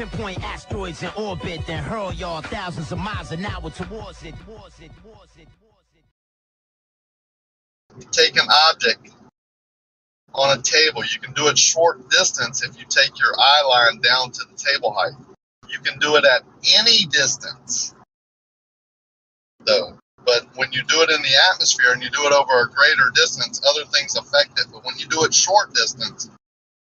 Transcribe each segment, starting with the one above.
Pinpoint asteroids in orbit, then hurl y'all thousands of miles an hour towards it. Towards it, towards it, towards it. take an object on a table. You can do it short distance if you take your eye line down to the table height. You can do it at any distance, though. But when you do it in the atmosphere and you do it over a greater distance, other things affect it. But when you do it short distance,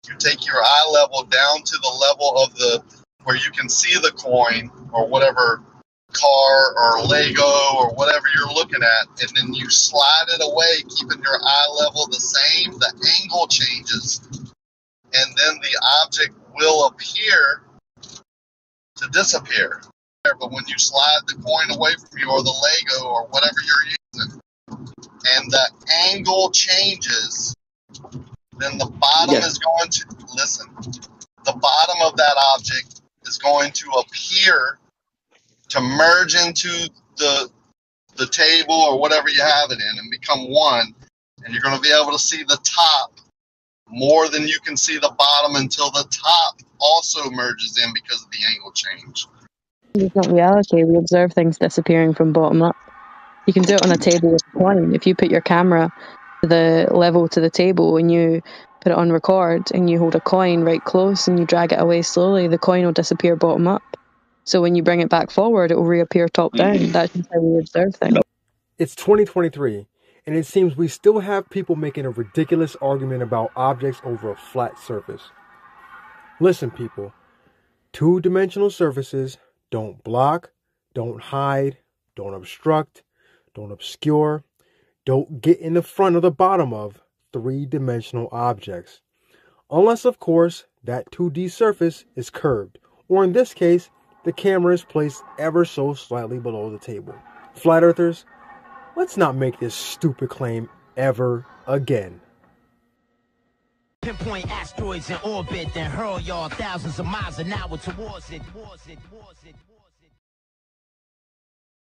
you take your eye level down to the level of the where you can see the coin or whatever car or Lego or whatever you're looking at, and then you slide it away, keeping your eye level the same. The angle changes, and then the object will appear to disappear. But when you slide the coin away from you, or the Lego, or whatever you're using, and the angle changes, then the bottom Yeah. is going to listen. The bottom of that object is going to appear to merge into the the table or whatever you have it in and become one and you're going to be able to see the top more than you can see the bottom until the top also merges in because of the angle change It's not reality. We observe things disappearing from bottom up. You can do it on a table with a coin. If you put your camera the level to the table and you put it on record and you hold a coin right close and you drag it away slowly, the coin will disappear bottom up. So when you bring it back forward, it will reappear top mm-hmm. down. That's just how we observe things. It's 2023, and it seems we still have people making a ridiculous argument about objects over a flat surface. Listen, people, two dimensional surfaces don't block, don't hide, don't obstruct, don't obscure, don't get in the front of the bottom of three dimensional objects. Unless, of course, that 2D surface is curved, or in this case, the camera is placed ever so slightly below the table. Flat earthers, let's not make this stupid claim ever again. Pinpoint asteroids in orbit, then hurl y'all thousands of miles an hour towards it. Towards it, towards it.